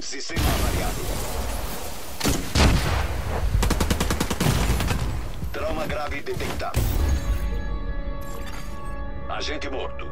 Sistema avariado. Trauma grave detectado. Agente morto.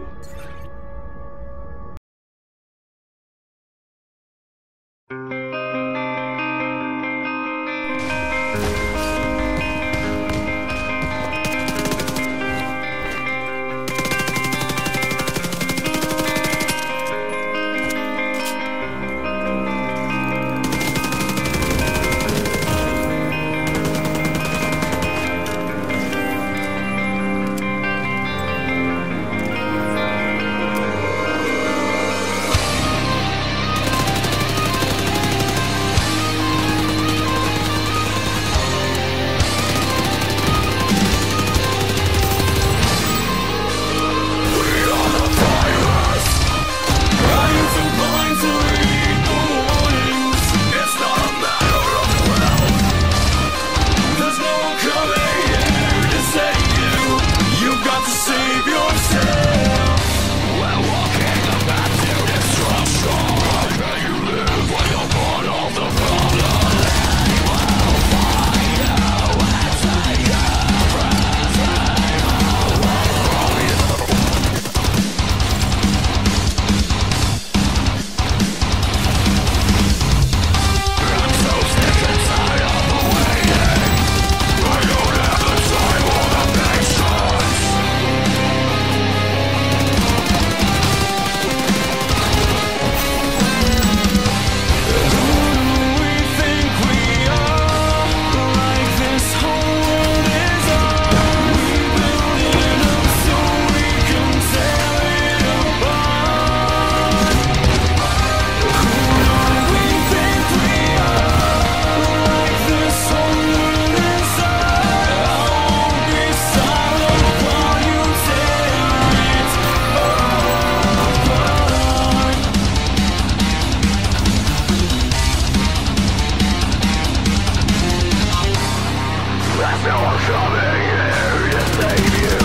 coming here to save you.